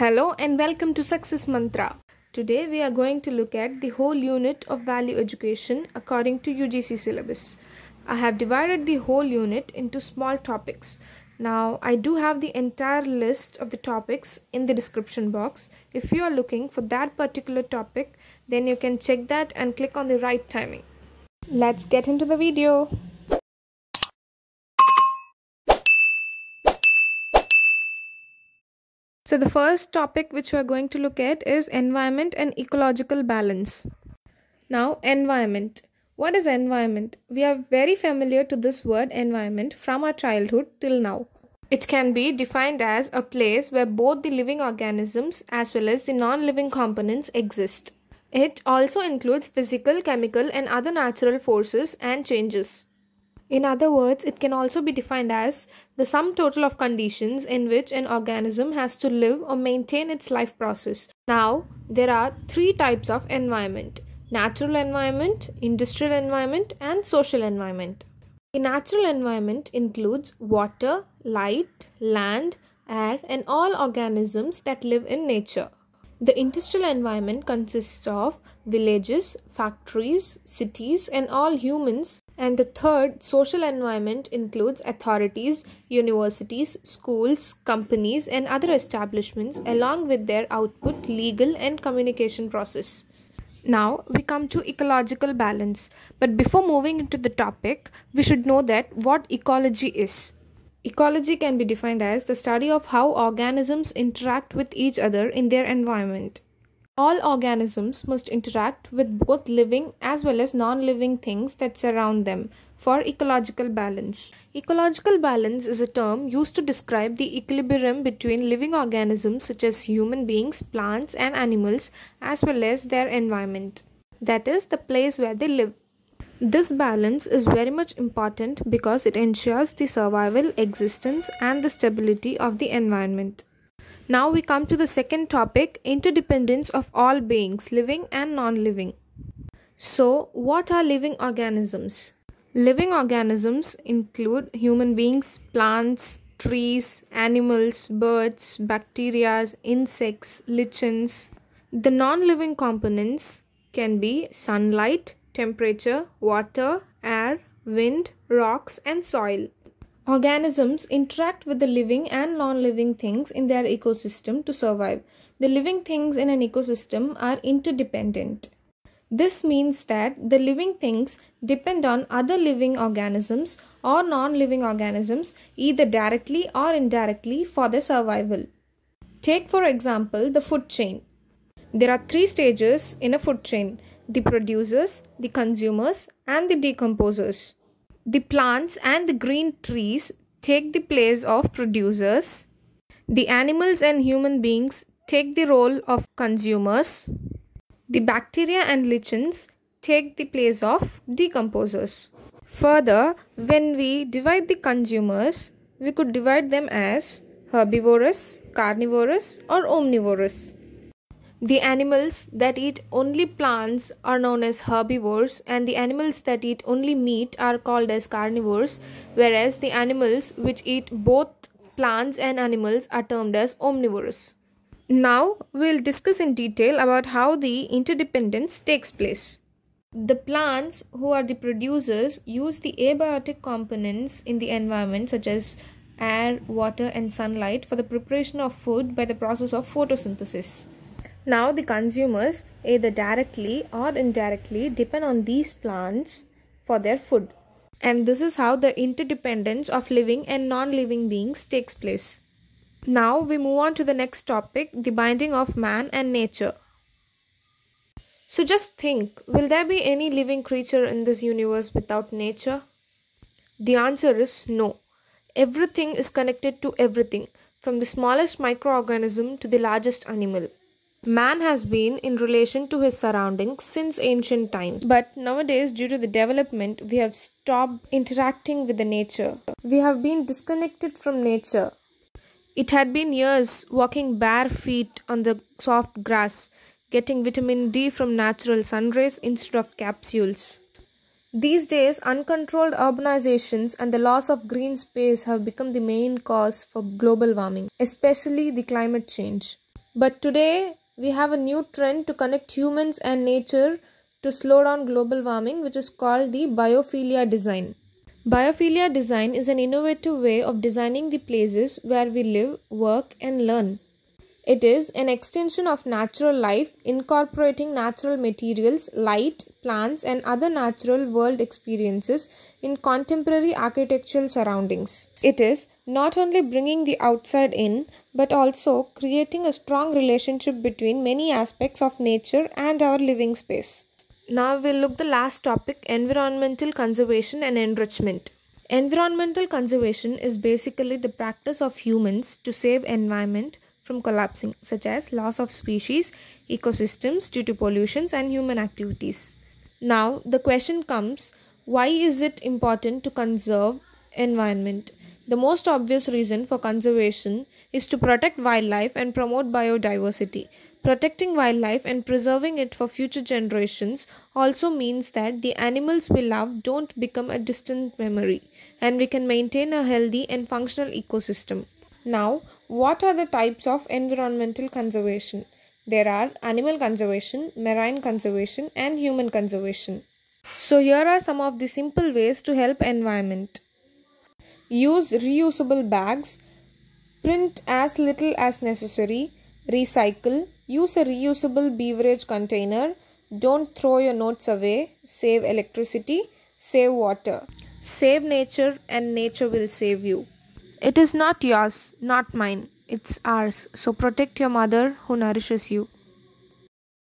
Hello and welcome to Success Mantra. Today we are going to look at the whole unit of value education according to UGC syllabus. I have divided the whole unit into small topics. Now I do have the entire list of the topics in the description box. If you are looking for that particular topic, then you can check that and click on the right timing. Let's get into the video. So, the first topic which we are going to look at is environment and ecological balance. Now, environment. What is environment? We are very familiar to this word environment from our childhood till now. It can be defined as a place where both the living organisms as well as the non living components exist. It also includes physical, chemical, and other natural forces and changes. In other words, it can also be defined as the sum total of conditions in which an organism has to live or maintain its life process. Now, there are three types of environment natural environment, industrial environment, and social environment. The natural environment includes water, light, land, air, and all organisms that live in nature. The industrial environment consists of villages, factories, cities, and all humans and the third, social environment includes authorities, universities, schools, companies, and other establishments, along with their output, legal, and communication process. Now we come to ecological balance. But before moving into the topic, we should know that what ecology is. Ecology can be defined as the study of how organisms interact with each other in their environment. All organisms must interact with both living as well as non living things that surround them for ecological balance. Ecological balance is a term used to describe the equilibrium between living organisms such as human beings, plants, and animals, as well as their environment. That is, the place where they live. This balance is very much important because it ensures the survival, existence, and the stability of the environment. Now we come to the second topic interdependence of all beings, living and non living. So, what are living organisms? Living organisms include human beings, plants, trees, animals, birds, bacteria, insects, lichens. The non living components can be sunlight, temperature, water, air, wind, rocks, and soil. Organisms interact with the living and non living things in their ecosystem to survive. The living things in an ecosystem are interdependent. This means that the living things depend on other living organisms or non living organisms either directly or indirectly for their survival. Take, for example, the food chain. There are three stages in a food chain the producers, the consumers, and the decomposers. The plants and the green trees take the place of producers. The animals and human beings take the role of consumers. The bacteria and lichens take the place of decomposers. Further, when we divide the consumers, we could divide them as herbivorous, carnivorous, or omnivorous. The animals that eat only plants are known as herbivores, and the animals that eat only meat are called as carnivores, whereas the animals which eat both plants and animals are termed as omnivores. Now, we'll discuss in detail about how the interdependence takes place. The plants, who are the producers, use the abiotic components in the environment, such as air, water, and sunlight, for the preparation of food by the process of photosynthesis. Now, the consumers either directly or indirectly depend on these plants for their food. And this is how the interdependence of living and non living beings takes place. Now, we move on to the next topic the binding of man and nature. So, just think will there be any living creature in this universe without nature? The answer is no. Everything is connected to everything, from the smallest microorganism to the largest animal. Man has been in relation to his surroundings since ancient times, but nowadays, due to the development, we have stopped interacting with the nature. We have been disconnected from nature. It had been years walking bare feet on the soft grass, getting vitamin D from natural sun rays instead of capsules. These days, uncontrolled urbanizations and the loss of green space have become the main cause for global warming, especially the climate change. But today we have a new trend to connect humans and nature to slow down global warming, which is called the biophilia design. Biophilia design is an innovative way of designing the places where we live, work, and learn. It is an extension of natural life, incorporating natural materials, light, plants, and other natural world experiences in contemporary architectural surroundings. It is not only bringing the outside in, but also creating a strong relationship between many aspects of nature and our living space. Now we'll look the last topic environmental conservation and enrichment. Environmental conservation is basically the practice of humans to save environment from collapsing such as loss of species, ecosystems due to pollutions and human activities. Now the question comes why is it important to conserve environment? The most obvious reason for conservation is to protect wildlife and promote biodiversity. Protecting wildlife and preserving it for future generations also means that the animals we love don't become a distant memory and we can maintain a healthy and functional ecosystem. Now, what are the types of environmental conservation? There are animal conservation, marine conservation and human conservation. So here are some of the simple ways to help environment. Use reusable bags, print as little as necessary, recycle, Use a reusable beverage container. Don't throw your notes away. Save electricity. Save water. Save nature and nature will save you. It is not yours, not mine. It's ours. So protect your mother who nourishes you.